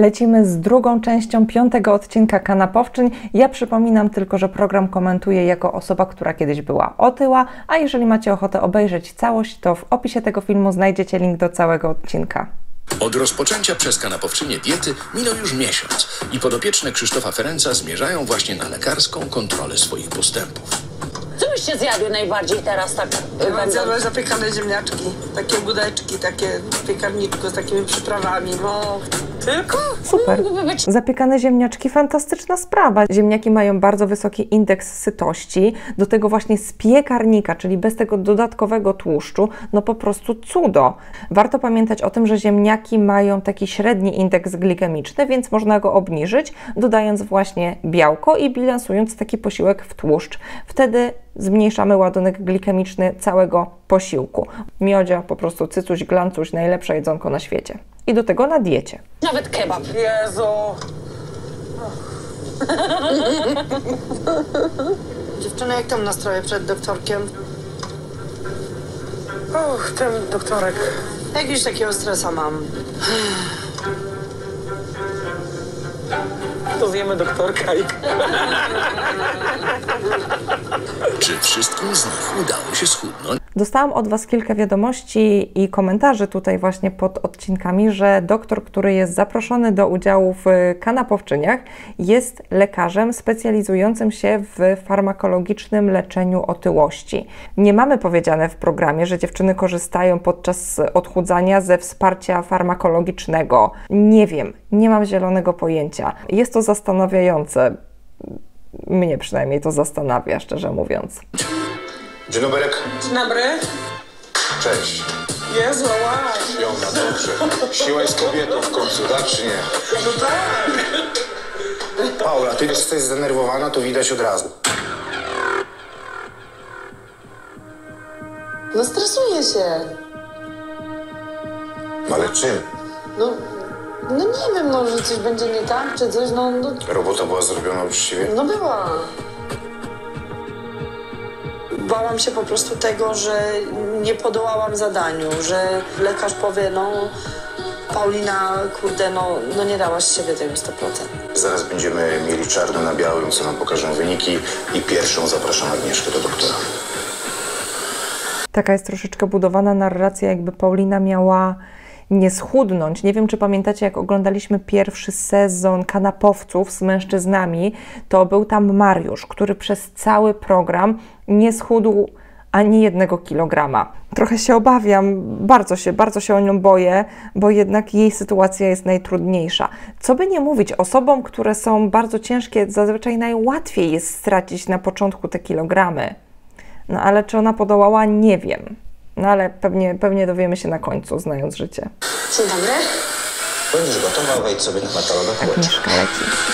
Lecimy z drugą częścią piątego odcinka Kanapowczyń. Ja przypominam tylko, że program komentuję jako osoba, która kiedyś była otyła, a jeżeli macie ochotę obejrzeć całość, to w opisie tego filmu znajdziecie link do całego odcinka. Od rozpoczęcia przez kanapowczynię diety minął już miesiąc i podopieczne Krzysztofa Ferenca zmierzają właśnie na lekarską kontrolę swoich postępów. Byście zjadły najbardziej teraz tak Ja mam całe zapiekane ziemniaczki, takie budeczki, takie w piekarniczku z takimi przyprawami. No, tylko? Super. Być Zapiekane ziemniaczki, fantastyczna sprawa. Ziemniaki mają bardzo wysoki indeks sytości, do tego właśnie z piekarnika, czyli bez tego dodatkowego tłuszczu, no po prostu cudo. Warto pamiętać o tym, że ziemniaki mają taki średni indeks glikemiczny, więc można go obniżyć, dodając właśnie białko i bilansując taki posiłek w tłuszcz. Wtedy zmniejszamy ładunek glikemiczny całego posiłku. Miodzia, po prostu cycuś, glancuś, najlepsze jedzonko na świecie. I do tego na diecie. nawet kebab. Jezu! Dziewczyny, jak tam nastroje przed doktorkiem? Och, ten doktorek. Jakiegoś takiego stresa mam. To zjemy doktorka i... Wszystkim z nich udało się schudnąć? Dostałam od Was kilka wiadomości i komentarzy tutaj właśnie pod odcinkami, że doktor, który jest zaproszony do udziału w kanapowczyniach, jest lekarzem specjalizującym się w farmakologicznym leczeniu otyłości. Nie mamy powiedziane w programie, że dziewczyny korzystają podczas odchudzania ze wsparcia farmakologicznego. Nie wiem, nie mam zielonego pojęcia. Jest to zastanawiające. Mnie przynajmniej to zastanawia, szczerze mówiąc. Dzień dobry. Dzień dobry. Cześć. Jezu, wow. Jona, dobrze. Siła jest kobietą w końcu, tak czy nie? No tak. Paula, ty jesteś zdenerwowana, to widać od razu. No stresuję się. Ale czym? No, no nie wiem, no, że coś będzie nie tak, czy coś, no, no, Robota była zrobiona uczciwie? no była. Bałam się po prostu tego, że nie podołałam zadaniu, że lekarz powie, no Paulina, kurde, no, no nie dałaś z siebie tego 100%. Zaraz będziemy mieli czarno na białym, co nam pokażą wyniki i pierwszą zapraszam Agnieszkę do doktora. Taka jest troszeczkę budowana narracja, jakby Paulina miała nie schudnąć. Nie wiem, czy pamiętacie, jak oglądaliśmy pierwszy sezon kanapowców z mężczyznami, to był tam Mariusz, który przez cały program nie schudł ani jednego kilograma. Trochę się obawiam, bardzo się, bardzo się o nią boję, bo jednak jej sytuacja jest najtrudniejsza. Co by nie mówić, osobom, które są bardzo ciężkie, zazwyczaj najłatwiej jest stracić na początku te kilogramy. No ale czy ona podołała, nie wiem. No ale pewnie, pewnie dowiemy się na końcu, znając życie. Dzień dobry. Będziesz gotowa, wejdź sobie na metalową kółeczkę. Agnieszka leci.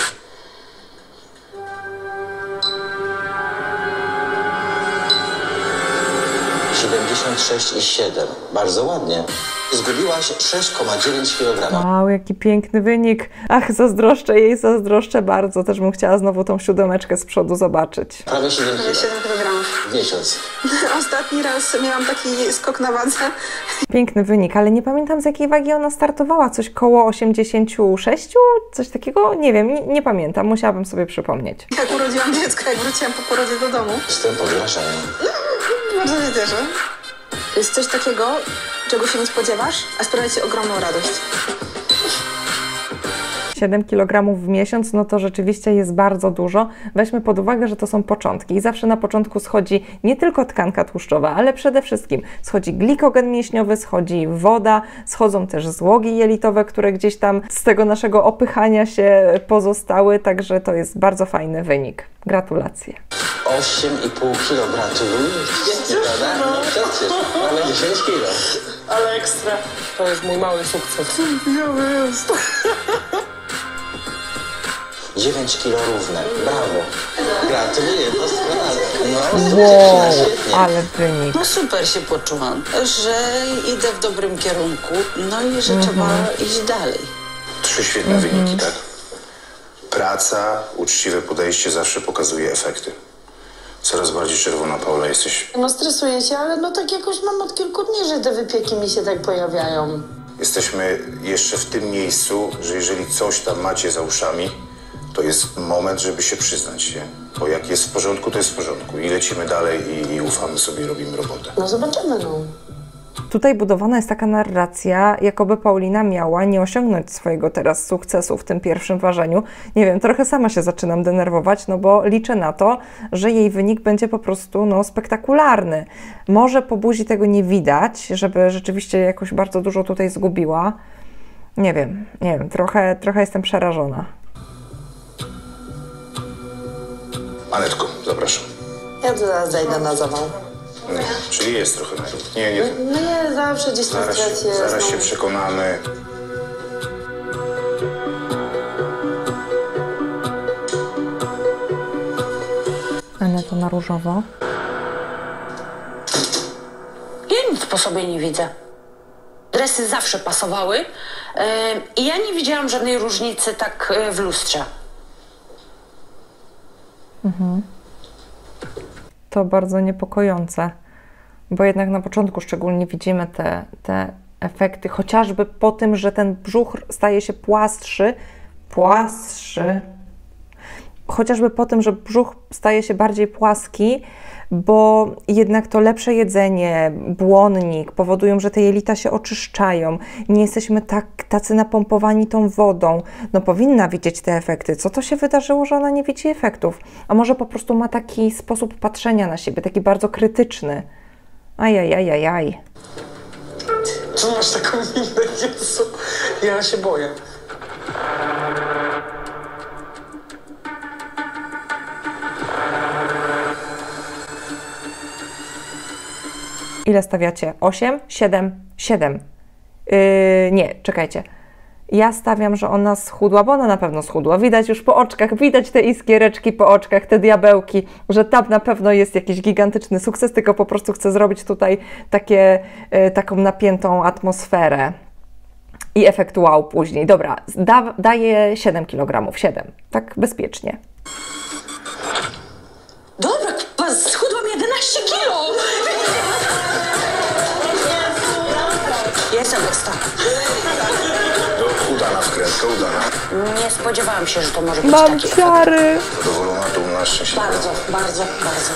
i 7. Bardzo ładnie. Zgubiłaś 6,9 kg. Wow, jaki piękny wynik. Ach, zazdroszczę jej, zazdroszczę bardzo. Też bym chciała znowu tą siódemeczkę z przodu zobaczyć. Prawie 7 7 kg. Miesiąc. Ostatni raz miałam taki skok na wadze. Piękny wynik, ale nie pamiętam z jakiej wagi ona startowała. Coś koło 86? Coś takiego? Nie wiem, nie, nie pamiętam. Musiałabym sobie przypomnieć. Jak urodziłam dziecko, jak wróciłam po porodzie do domu. Jestem pod wrażeniem. Bardzo się cieszę. Jest coś takiego, czego się nie spodziewasz, a sprawia ci ogromną radość. 7 kg w miesiąc, no to rzeczywiście jest bardzo dużo. Weźmy pod uwagę, że to są początki i zawsze na początku schodzi nie tylko tkanka tłuszczowa, ale przede wszystkim schodzi glikogen mięśniowy, schodzi woda, schodzą też złogi jelitowe, które gdzieś tam z tego naszego opychania się pozostały, także to jest bardzo fajny wynik. Gratulacje. 8,5 kg. Gratuluję. Prawda? No przecież. Mamy 10 kg. Ale ekstra. To jest mój mały sukces. Ja jest. 9 kg równe. Brawo. Gratuluję, doskonale. No, Wow, świetnie. ale wynik. No super się poczułam, że idę w dobrym kierunku, no i że trzeba iść dalej. Trzy świetne wyniki, tak? Praca, uczciwe podejście zawsze pokazuje efekty. Coraz bardziej czerwona, Paula, jesteś. No stresuję się, ale no tak jakoś mam od kilku dni, że te wypieki mi się tak pojawiają. Jesteśmy jeszcze w tym miejscu, że jeżeli coś tam macie za uszami, to jest moment, żeby się przyznać, nie? Bo jak jest w porządku, to jest w porządku. I lecimy dalej i, i ufamy sobie, robimy robotę. No zobaczymy, no. Tutaj budowana jest taka narracja, jakoby Paulina miała nie osiągnąć swojego teraz sukcesu w tym pierwszym ważeniu. Nie wiem, trochę sama się zaczynam denerwować, no bo liczę na to, że jej wynik będzie po prostu no, spektakularny. Może po buzi tego nie widać, żeby rzeczywiście jakoś bardzo dużo tutaj zgubiła. Nie wiem, nie wiem, trochę, trochę jestem przerażona. Anetko, zapraszam. Ja zaraz zajdę na zawał. Nie, czyli jest trochę. Nie, nie. No nie, zawsze gdzieś ten Zaraz, jest. zaraz no. się przekonamy. Aneta na różowo. Ja nic po sobie nie widzę. Dresy zawsze pasowały e, i ja nie widziałam żadnej różnicy tak e, w lustrze. To bardzo niepokojące, bo jednak na początku szczególnie widzimy te, te efekty, chociażby po tym, że ten brzuch staje się płastszy, płastszy, chociażby po tym, że brzuch staje się bardziej płaski, bo jednak to lepsze jedzenie, błonnik powodują, że te jelita się oczyszczają. Nie jesteśmy tak, tacy napompowani tą wodą. No powinna widzieć te efekty. Co to się wydarzyło, że ona nie widzi efektów? A może po prostu ma taki sposób patrzenia na siebie, taki bardzo krytyczny. Ajajajajaj. Co masz taką minę, Jezu? Ja się boję. Ile stawiacie? 8, 7, 7. Yy, nie, czekajcie. Ja stawiam, że ona schudła, bo ona na pewno schudła. Widać już po oczkach, widać te iskiereczki po oczkach, te diabełki, że tam na pewno jest jakiś gigantyczny sukces, tylko po prostu chcę zrobić tutaj takie, yy, taką napiętą atmosferę i efekt wow później. Dobra, da, daję 7 kg, 7, tak bezpiecznie. Jestem ekstra. No, udana wkrętka, udana. Nie spodziewałam się, że to może być Mam taki ciary! Zadowolona, dumna, szczęśliwa. Bardzo, bardzo, bardzo.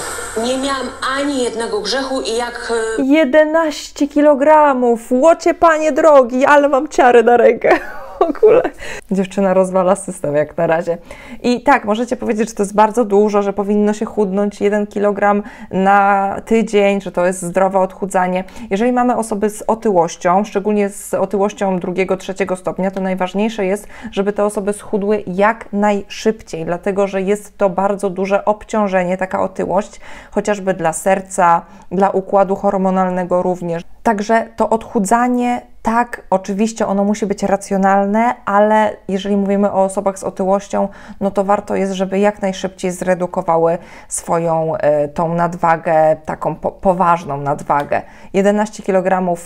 Nie miałam ani jednego grzechu i jak... e, 11 kg! Łocie panie drogi, ale mam ciary na rękę. Ogóle. Dziewczyna rozwala system jak na razie. I tak, możecie powiedzieć, że to jest bardzo dużo, że powinno się chudnąć 1 kg na tydzień, że to jest zdrowe odchudzanie. Jeżeli mamy osoby z otyłością, szczególnie z otyłością drugiego, trzeciego stopnia, to najważniejsze jest, żeby te osoby schudły jak najszybciej, dlatego że jest to bardzo duże obciążenie, taka otyłość, chociażby dla serca, dla układu hormonalnego również. Także to odchudzanie, tak, oczywiście ono musi być racjonalne, ale jeżeli mówimy o osobach z otyłością, no to warto jest, żeby jak najszybciej zredukowały swoją e, tą nadwagę, taką po, poważną nadwagę. 11 kg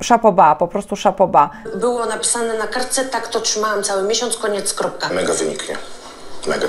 szapoba, po prostu szapoba. Było napisane na kartce, tak to trzymałam cały miesiąc, koniec, kropka. Mega wyniknie. Mega.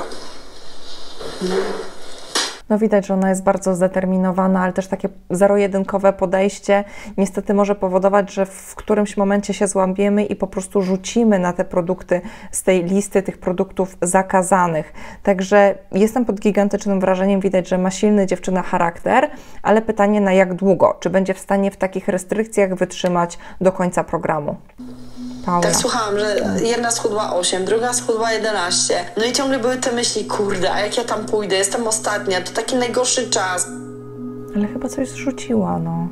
No widać, że ona jest bardzo zdeterminowana, ale też takie zero-jedynkowe podejście niestety może powodować, że w którymś momencie się złamiemy i po prostu rzucimy na te produkty z tej listy tych produktów zakazanych. Także jestem pod gigantycznym wrażeniem, widać, że ma silny dziewczyna charakter, ale pytanie na jak długo? Czy będzie w stanie w takich restrykcjach wytrzymać do końca programu? Paula. Tak słuchałam, że jedna schudła 8, druga schudła 11. No i ciągle były te myśli, kurde, a jak ja tam pójdę, jestem ostatnia, to taki najgorszy czas. Ale chyba coś zrzuciła, no.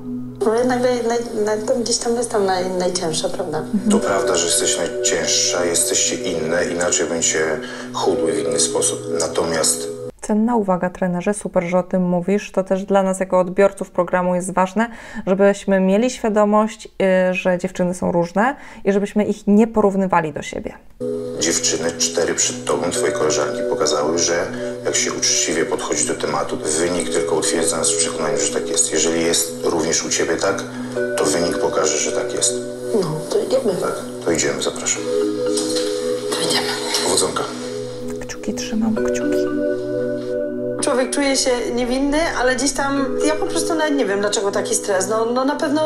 No jednak naj, naj, naj, to gdzieś tam jest tam naj, najcięższa, prawda? To prawda, że jesteś najcięższa, jesteście inne, inaczej będziecie chudły w inny sposób. Natomiast Cenna uwaga, trenerze, super, że o tym mówisz. To też dla nas, jako odbiorców programu, jest ważne, żebyśmy mieli świadomość, y, że dziewczyny są różne i żebyśmy ich nie porównywali do siebie. dziewczyny, cztery przed tobą, twoje koleżanki pokazały, że jak się uczciwie podchodzi do tematu, wynik tylko utwierdza nas w przekonaniu, że tak jest. Jeżeli jest również u ciebie tak, to wynik pokaże, że tak jest. No, to idziemy. Tak, to idziemy, zapraszam. To idziemy. Powodzonka. Kciuki trzymam, kciuki. Człowiek czuje się niewinny, ale gdzieś tam, ja po prostu nawet nie wiem, dlaczego taki stres. No, no na pewno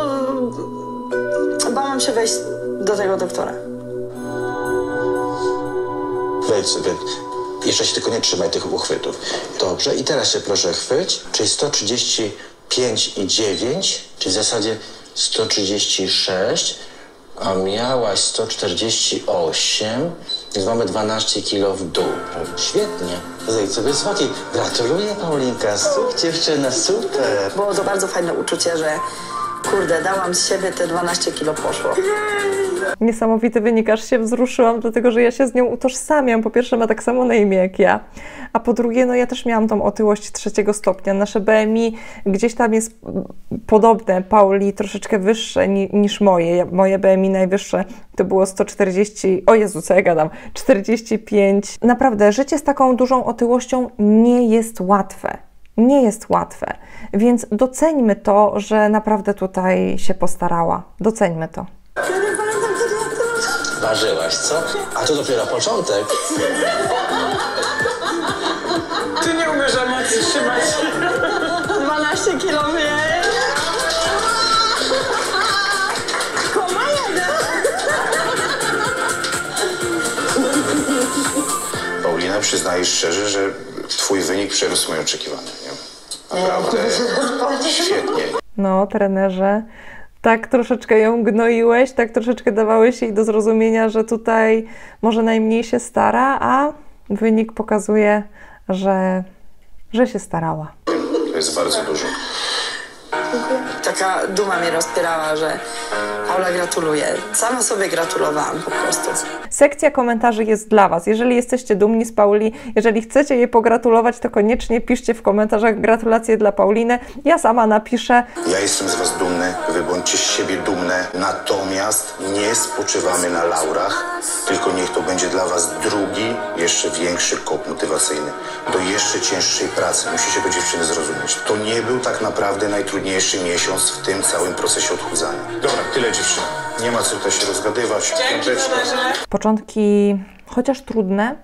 bałam się wejść do tego doktora. Wejdź sobie. Jeszcze się tylko nie trzymaj tych uchwytów. Dobrze, i teraz się proszę chwyć. Czyli 135 i 9, czyli w zasadzie 136, a miałaś 148, więc mamy 12 kilo w dół. Świetnie. Zejdź sobie z. Gratuluję, Paulinka. Super, dziewczyna, super. Było to bardzo fajne uczucie, że kurde, dałam z siebie te 12 kilo poszło. Niesamowity wynik, aż się wzruszyłam, dlatego że ja się z nią utożsamiam. Po pierwsze, ma tak samo na imię jak ja, a po drugie, no ja też miałam tą otyłość trzeciego stopnia. Nasze BMI gdzieś tam jest podobne, Pauli troszeczkę wyższe ni niż moje. Moje BMI najwyższe to było 140, o Jezu, co ja gadam, 45. Naprawdę, życie z taką dużą otyłością nie jest łatwe. Nie jest łatwe, więc doceńmy to, że naprawdę tutaj się postarała. Doceńmy to. Ważyłaś, co? A to dopiero początek. Ty nie umiesz emocji trzymać. 12 kilo mniej. Paulina, przyznaję szczerze, że twój wynik przerósł moje oczekiwania. Nie? Naprawdę świetnie. No, trenerze, tak troszeczkę ją gnoiłeś, tak troszeczkę dawałeś jej do zrozumienia, że tutaj może najmniej się stara, a wynik pokazuje, że, że się starała. To jest bardzo dużo. Taka duma mnie rozpierała, że Paula gratuluje. Sama sobie gratulowałam po prostu. Sekcja komentarzy jest dla Was. Jeżeli jesteście dumni z Pauli, jeżeli chcecie jej pogratulować, to koniecznie piszcie w komentarzach gratulacje dla Pauliny. Ja sama napiszę. Ja jestem z was dumny, wy bądźcie z siebie dumne, natomiast nie spoczywamy na laurach, tylko niech to będzie dla was drugi, jeszcze większy kop motywacyjny do jeszcze cięższej pracy. Musicie to dziewczyny zrozumieć. To nie był tak naprawdę najtrudniejszy miesiąc w tym całym procesie odchudzania. Dobra, tyle dziewczyny. Nie ma co tutaj się rozgadywać. Piąteczka. Początki, chociaż trudne,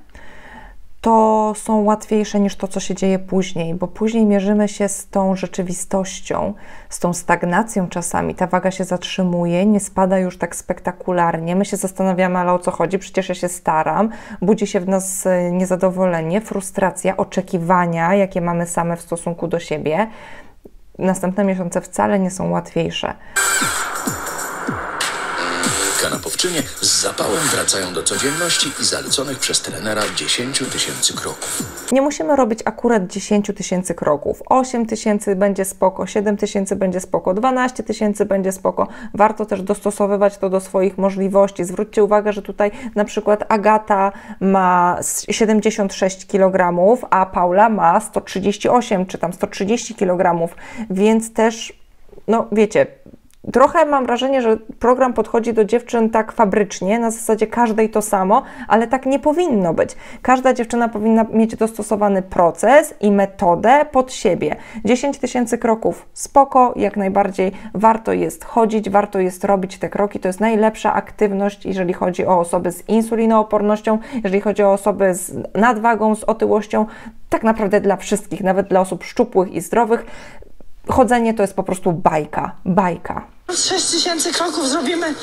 to są łatwiejsze niż to, co się dzieje później, bo później mierzymy się z tą rzeczywistością, z tą stagnacją czasami. Ta waga się zatrzymuje, nie spada już tak spektakularnie. My się zastanawiamy, ale o co chodzi? Przecież ja się staram. Budzi się w nas e, niezadowolenie, frustracja, oczekiwania, jakie mamy same w stosunku do siebie. Następne miesiące wcale nie są łatwiejsze. Kanapowczynie z zapałem wracają do codzienności i zaleconych przez trenera 10 tysięcy kroków. Nie musimy robić akurat 10 tysięcy kroków. 8 tysięcy będzie spoko, 7 tysięcy będzie spoko, 12 tysięcy będzie spoko. Warto też dostosowywać to do swoich możliwości. Zwróćcie uwagę, że tutaj na przykład Agata ma 76 kg, a Paula ma 138 czy tam 130 kg, więc też, no wiecie, Trochę mam wrażenie, że program podchodzi do dziewczyn tak fabrycznie, na zasadzie każdej to samo, ale tak nie powinno być. Każda dziewczyna powinna mieć dostosowany proces i metodę pod siebie. 10 tysięcy kroków spoko, jak najbardziej warto jest chodzić, warto jest robić te kroki. To jest najlepsza aktywność, jeżeli chodzi o osoby z insulinoopornością, jeżeli chodzi o osoby z nadwagą, z otyłością. Tak naprawdę dla wszystkich, nawet dla osób szczupłych i zdrowych. Chodzenie to jest po prostu bajka, bajka. 6 tysięcy kroków zrobimy.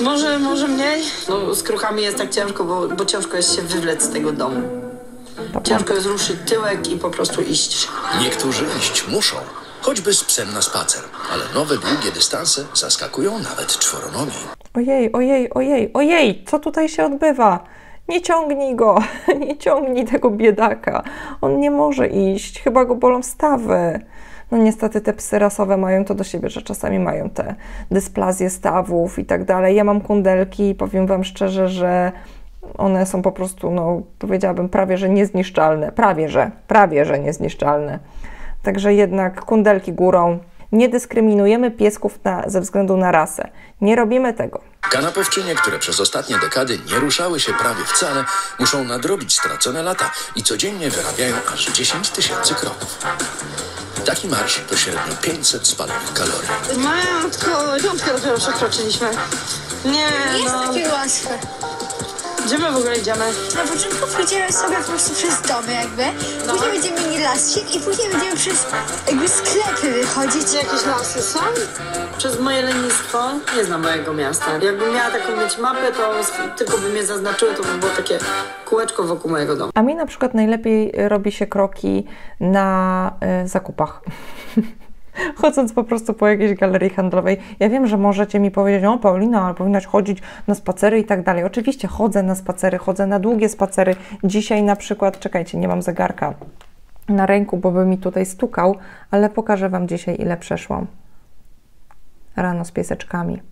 Może, może mniej? No z kruchami jest tak ciężko, bo, bo ciężko jest się wywlec z tego domu. Ciężko jest ruszyć tyłek i po prostu iść. Niektórzy iść muszą, choćby z psem na spacer, ale nowe długie dystanse zaskakują nawet czworonogi. Ojej, ojej, ojej, ojej, co tutaj się odbywa? Nie ciągnij go, nie ciągnij tego biedaka. On nie może iść, chyba go bolą stawy. No niestety te psy rasowe mają to do siebie, że czasami mają te dysplazje stawów i tak dalej. Ja mam kundelki i powiem Wam szczerze, że one są po prostu, no powiedziałabym prawie, że niezniszczalne. Prawie, że, prawie, że niezniszczalne. Także jednak kundelki górą. Nie dyskryminujemy piesków na, ze względu na rasę. Nie robimy tego. Kanapowczynie, które przez ostatnie dekady nie ruszały się prawie wcale, muszą nadrobić stracone lata i codziennie wyrabiają aż 10 tysięcy kroków. Taki marsz to średnio 500 spalonych kalorii. Matko, piątkę dopiero przekroczyliśmy. Nie, Jest no. takie łatwe. Gdzie my w ogóle idziemy? Na początku pójdziemy sobie po prostu przez domy jakby, później będziemy mieli lasik i później będziemy przez jakby sklepy wychodzić. Gdzie jakieś lasy są? Przez moje lenistwo nie znam mojego miasta. Jakbym miała taką mieć mapę, to tylko by mnie zaznaczyły, to by było takie kółeczko wokół mojego domu. A mi na przykład najlepiej robi się kroki na y, zakupach. Chodząc po prostu po jakiejś galerii handlowej. Ja wiem, że możecie mi powiedzieć, o Paulina, ale powinnaś chodzić na spacery i tak dalej. Oczywiście chodzę na spacery, chodzę na długie spacery. Dzisiaj na przykład, czekajcie, nie mam zegarka na ręku, bo by mi tutaj stukał, ale pokażę Wam dzisiaj, ile przeszłam. Rano z pieseczkami.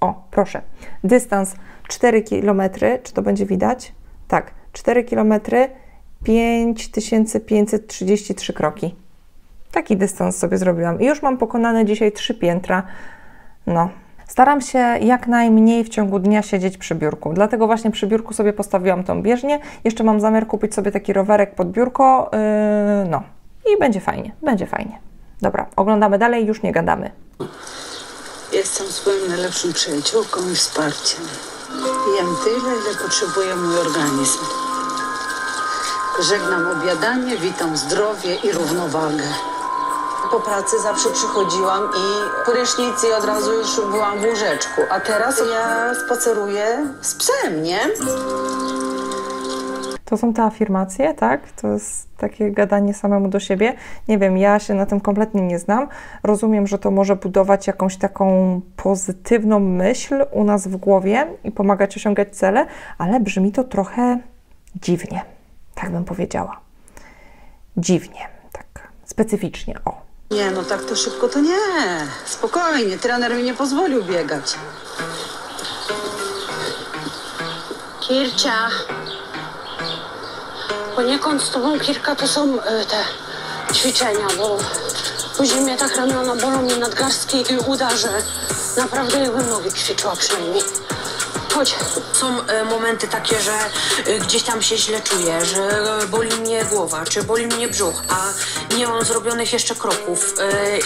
O, proszę. Dystans 4 km, czy to będzie widać? Tak, 4 km, 5533 kroki. Taki dystans sobie zrobiłam. I już mam pokonane dzisiaj trzy piętra. No. Staram się jak najmniej w ciągu dnia siedzieć przy biurku. Dlatego właśnie przy biurku sobie postawiłam tą bieżnię. Jeszcze mam zamiar kupić sobie taki rowerek pod biurko. Yy, no. I będzie fajnie, będzie fajnie. Dobra, oglądamy dalej, już nie gadamy. Jestem swoim najlepszym przyjaciółką i wsparciem. Jem tyle, ile potrzebuje mój organizm. Żegnam obiadanie, witam zdrowie i równowagę. Po pracy zawsze przychodziłam i prysznic i od razu już byłam w łóżeczku. A teraz ja spaceruję z psem, nie? To są te afirmacje, tak? To jest takie gadanie samemu do siebie. Nie wiem, ja się na tym kompletnie nie znam. Rozumiem, że to może budować jakąś taką pozytywną myśl u nas w głowie i pomagać osiągać cele, ale brzmi to trochę dziwnie, tak bym powiedziała. Dziwnie, tak specyficznie, o. Nie, no tak to szybko to nie. Spokojnie, trener mi nie pozwolił biegać. Kircia. Poniekąd z tobą, Kirka, to są y, te ćwiczenia, bo później mnie tak ramiona bolą mnie nadgarstki i uda, że naprawdę jakbym nogi ćwiczyła przynajmniej. Chodź. Są y, momenty takie, że y, gdzieś tam się źle czuję, że y, boli mnie głowa, czy boli mnie brzuch, a nie mam zrobionych jeszcze kroków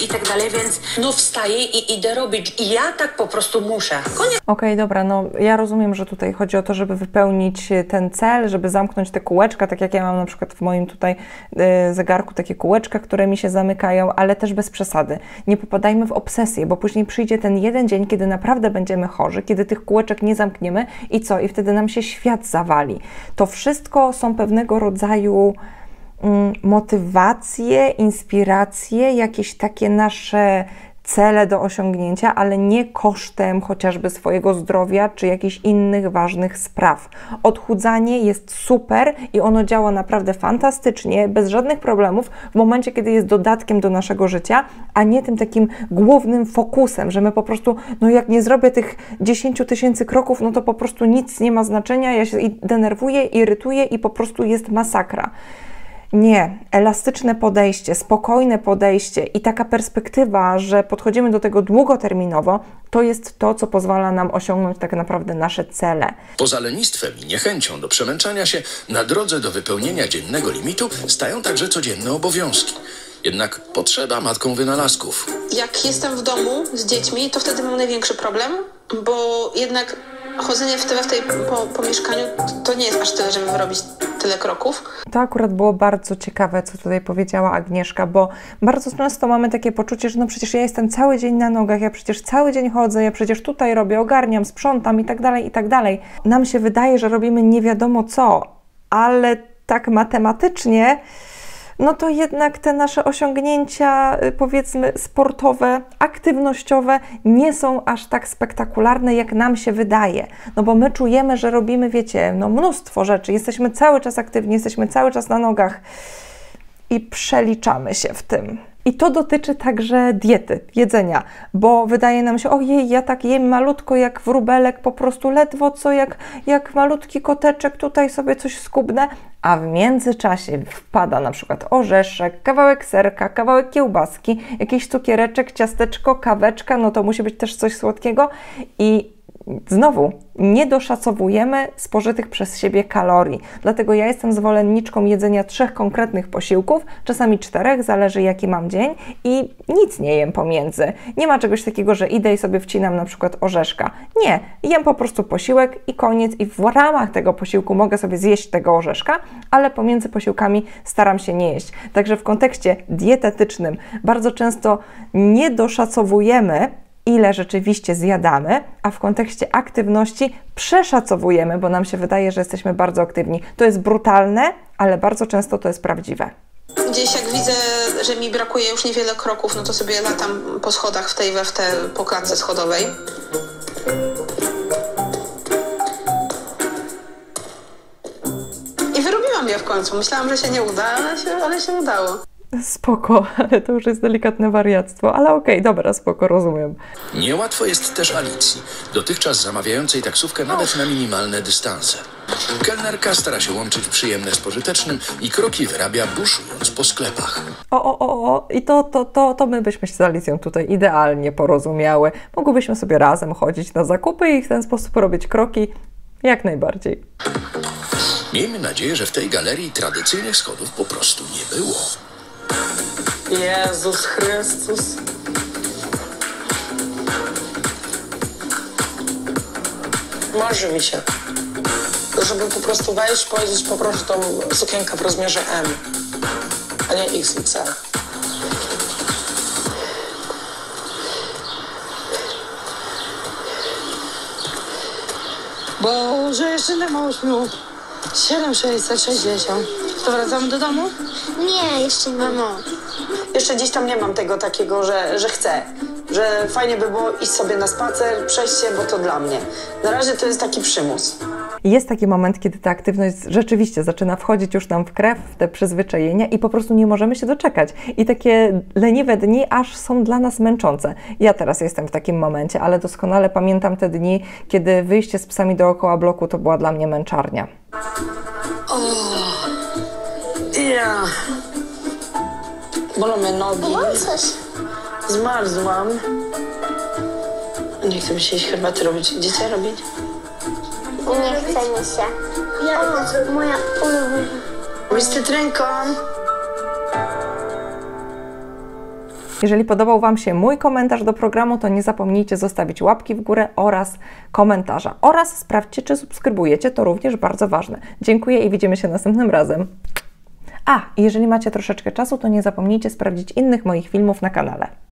i tak dalej, więc no wstaję i idę robić. I ja tak po prostu muszę. Koniec. Okej, dobra, no ja rozumiem, że tutaj chodzi o to, żeby wypełnić e, ten cel, żeby zamknąć te kółeczka, tak jak ja mam na przykład w moim tutaj e, zegarku takie kółeczka, które mi się zamykają, ale też bez przesady. Nie popadajmy w obsesję, bo później przyjdzie ten jeden dzień, kiedy naprawdę będziemy chorzy, kiedy tych kółeczek nie zamkniemy i co? I wtedy nam się świat zawali. To wszystko są pewnego rodzaju mm, motywacje, inspiracje, jakieś takie nasze cele do osiągnięcia, ale nie kosztem chociażby swojego zdrowia czy jakichś innych ważnych spraw. Odchudzanie jest super i ono działa naprawdę fantastycznie, bez żadnych problemów, w momencie, kiedy jest dodatkiem do naszego życia, a nie tym takim głównym fokusem, że my po prostu, no jak nie zrobię tych 10 tysięcy kroków, no to po prostu nic nie ma znaczenia, ja się denerwuję, irytuję i po prostu jest masakra. Nie, elastyczne podejście, spokojne podejście i taka perspektywa, że podchodzimy do tego długoterminowo, to jest to, co pozwala nam osiągnąć tak naprawdę nasze cele. Poza lenistwem i niechęcią do przemęczania się, na drodze do wypełnienia dziennego limitu stają także codzienne obowiązki. Jednak potrzeba matką wynalazków. Jak jestem w domu z dziećmi, to wtedy mam największy problem, bo jednak chodzenie w, te, w tej po, po mieszkaniu to nie jest aż tyle, żeby wyrobić tyle kroków. To akurat było bardzo ciekawe, co tutaj powiedziała Agnieszka, bo bardzo często mamy takie poczucie, że no przecież ja jestem cały dzień na nogach, ja przecież cały dzień chodzę, ja przecież tutaj robię, ogarniam, sprzątam i tak dalej, i tak dalej. Nam się wydaje, że robimy nie wiadomo co, ale tak matematycznie no to jednak te nasze osiągnięcia, y, powiedzmy, sportowe, aktywnościowe nie są aż tak spektakularne, jak nam się wydaje. No bo my czujemy, że robimy, wiecie, no mnóstwo rzeczy, jesteśmy cały czas aktywni, jesteśmy cały czas na nogach i przeliczamy się w tym. I to dotyczy także diety, jedzenia, bo wydaje nam się, ojej, ja tak jem malutko jak wróbelek, po prostu ledwo co, jak, jak malutki koteczek, tutaj sobie coś skubnę, a w międzyczasie wpada na przykład orzeszek, kawałek serka, kawałek kiełbaski, jakiś cukiereczek, ciasteczko, kaweczka, no to musi być też coś słodkiego i znowu nie doszacowujemy spożytych przez siebie kalorii. Dlatego ja jestem zwolenniczką jedzenia trzech konkretnych posiłków, czasami czterech, zależy jaki mam dzień i nic nie jem pomiędzy. Nie ma czegoś takiego, że idę i sobie wcinam na przykład orzeszka. Nie, jem po prostu posiłek i koniec i w ramach tego posiłku mogę sobie zjeść tego orzeszka, ale pomiędzy posiłkami staram się nie jeść. Także w kontekście dietetycznym bardzo często nie doszacowujemy ile rzeczywiście zjadamy, a w kontekście aktywności przeszacowujemy, bo nam się wydaje, że jesteśmy bardzo aktywni. To jest brutalne, ale bardzo często to jest prawdziwe. Gdzieś jak widzę, że mi brakuje już niewiele kroków, no to sobie latam po schodach w tej we w te po klatce schodowej. I wyrobiłam je w końcu. Myślałam, że się nie uda, ale się, ale się udało. Spoko, ale to już jest delikatne wariactwo, ale okej, dobra, spoko, rozumiem. Niełatwo jest też Alicji, dotychczas zamawiającej taksówkę nawet na minimalne dystanse. Kelnerka stara się łączyć przyjemne z pożytecznym i kroki wyrabia buszując po sklepach. O, o, o, o, i to, to, to, to my byśmy się z Alicją tutaj idealnie porozumiały. Mogłybyśmy sobie razem chodzić na zakupy i w ten sposób robić kroki jak najbardziej. Miejmy nadzieję, że w tej galerii tradycyjnych schodów po prostu nie było. Jezus Chrystus. Marzy mi się, żeby po prostu wejść, powiedzieć poproszę tą sukienkę w rozmiarze M, a nie XXL. Boże, jeszcze nie ma ośmiu. 7660. To wracamy do domu? Nie, jeszcze nie. No. Jeszcze gdzieś tam nie mam tego takiego, że, że chcę. Że fajnie by było iść sobie na spacer, przejść się, bo to dla mnie. Na razie to jest taki przymus. Jest taki moment, kiedy ta aktywność rzeczywiście zaczyna wchodzić już nam w krew, w te przyzwyczajenia i po prostu nie możemy się doczekać. I takie leniwe dni aż są dla nas męczące. Ja teraz jestem w takim momencie, ale doskonale pamiętam te dni, kiedy wyjście z psami dookoła bloku to była dla mnie męczarnia. Bolą mnie nogi. Coś. Zmarzłam. Nie chcę mi się iść herbaty robić. Dziecię robić? Nie chce mi się. Ja, moja ulubiona. Robić cytrynką. Jeżeli podobał Wam się mój komentarz do programu, to nie zapomnijcie zostawić łapki w górę oraz komentarza. Oraz sprawdźcie, czy subskrybujecie, to również bardzo ważne. Dziękuję i widzimy się następnym razem. A, jeżeli macie troszeczkę czasu, to nie zapomnijcie sprawdzić innych moich filmów na kanale.